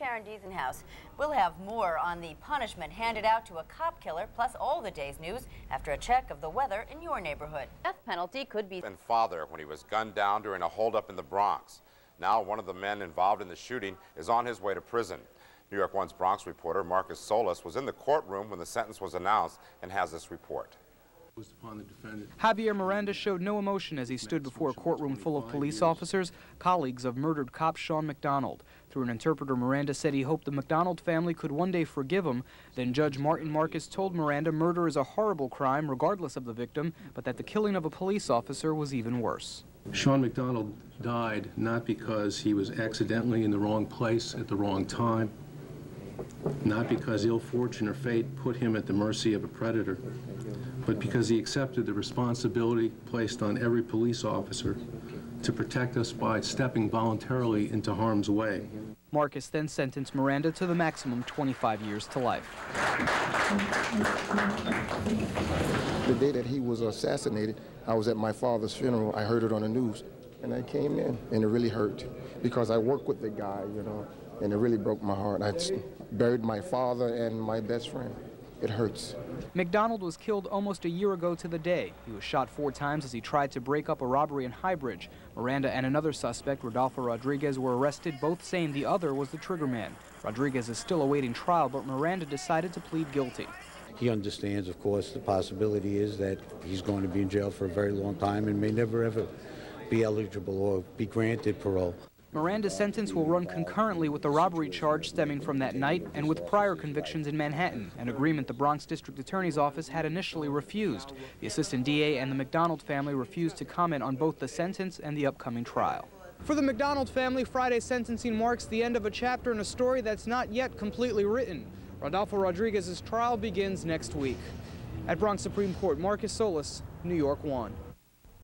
Sharon Dizenhuz. We'll have more on the punishment handed out to a cop killer, plus all the day's news after a check of the weather in your neighborhood. Death penalty could be... And father when he was gunned down during a holdup in the Bronx. Now one of the men involved in the shooting is on his way to prison. New York One's Bronx reporter Marcus Solis was in the courtroom when the sentence was announced and has this report. Javier Miranda showed no emotion as he stood before a courtroom full of police officers, colleagues of murdered cop Sean McDonald. Through an interpreter, Miranda said he hoped the McDonald family could one day forgive him. Then Judge Martin Marcus told Miranda murder is a horrible crime regardless of the victim, but that the killing of a police officer was even worse. Sean McDonald died not because he was accidentally in the wrong place at the wrong time, not because ill fortune or fate put him at the mercy of a predator, but because he accepted the responsibility placed on every police officer to protect us by stepping voluntarily into harm's way. Marcus then sentenced Miranda to the maximum 25 years to life. The day that he was assassinated, I was at my father's funeral. I heard it on the news, and I came in, and it really hurt because I worked with the guy, you know, and it really broke my heart. I buried my father and my best friend. It hurts. McDonald was killed almost a year ago to the day. He was shot four times as he tried to break up a robbery in Highbridge. Miranda and another suspect, Rodolfo Rodriguez, were arrested, both saying the other was the triggerman. Rodriguez is still awaiting trial, but Miranda decided to plead guilty. He understands, of course, the possibility is that he's going to be in jail for a very long time and may never ever be eligible or be granted parole. Miranda's sentence will run concurrently with the robbery charge stemming from that night and with prior convictions in Manhattan, an agreement the Bronx District Attorney's Office had initially refused. The assistant DA and the McDonald family refused to comment on both the sentence and the upcoming trial. For the McDonald family, Friday's sentencing marks the end of a chapter in a story that's not yet completely written. Rodolfo Rodriguez's trial begins next week. At Bronx Supreme Court, Marcus Solis, New York 1.